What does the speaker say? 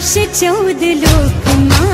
दश चौद लोक माँ